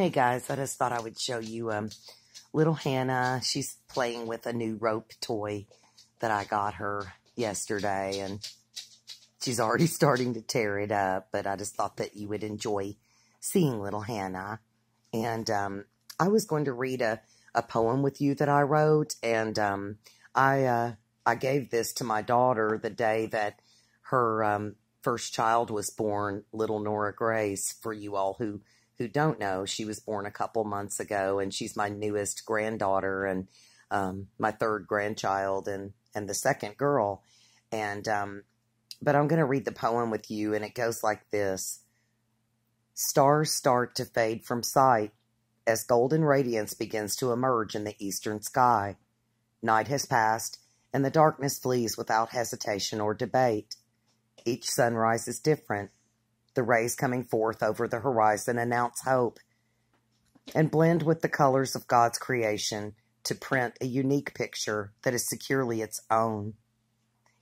Hey guys, I just thought I would show you um, little Hannah. She's playing with a new rope toy that I got her yesterday, and she's already starting to tear it up. But I just thought that you would enjoy seeing little Hannah. And um, I was going to read a, a poem with you that I wrote, and um, I uh, I gave this to my daughter the day that her um, first child was born, little Nora Grace. For you all who who don't know, she was born a couple months ago, and she's my newest granddaughter and um, my third grandchild and and the second girl. And um, but I'm going to read the poem with you, and it goes like this: Stars start to fade from sight as golden radiance begins to emerge in the eastern sky. Night has passed, and the darkness flees without hesitation or debate. Each sunrise is different, the rays coming forth over the horizon announce hope and blend with the colors of God's creation to print a unique picture that is securely its own.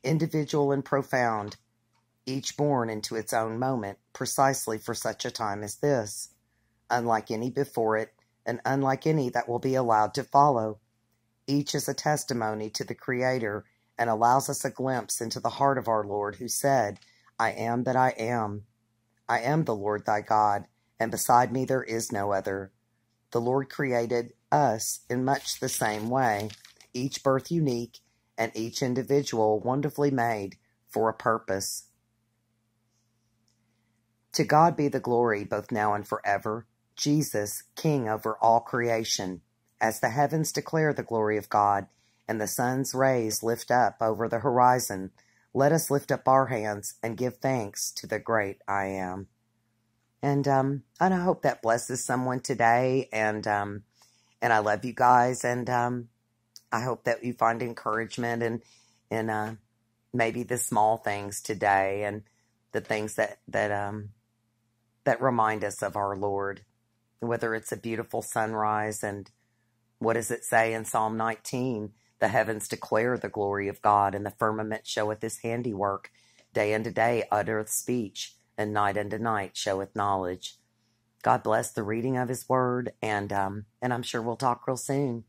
Individual and profound, each born into its own moment precisely for such a time as this, unlike any before it and unlike any that will be allowed to follow. Each is a testimony to the Creator and allows us a glimpse into the heart of our Lord who said, I am that I am. I am the Lord thy God, and beside me there is no other. The Lord created us in much the same way, each birth unique and each individual wonderfully made for a purpose. To God be the glory both now and forever, Jesus, King over all creation. As the heavens declare the glory of God, and the sun's rays lift up over the horizon, let us lift up our hands and give thanks to the great I am. And um, and I hope that blesses someone today. And um, and I love you guys. And um, I hope that you find encouragement and in uh, maybe the small things today and the things that that um that remind us of our Lord. Whether it's a beautiful sunrise and what does it say in Psalm 19? The heavens declare the glory of God, and the firmament showeth his handiwork. Day unto day uttereth speech, and night unto night showeth knowledge. God bless the reading of his word, and um, and I'm sure we'll talk real soon.